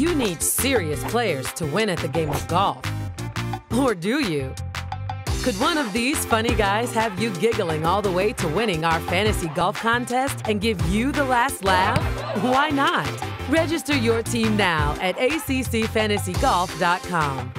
You need serious players to win at the game of golf. Or do you? Could one of these funny guys have you giggling all the way to winning our fantasy golf contest and give you the last laugh? Why not? Register your team now at accfantasygolf.com.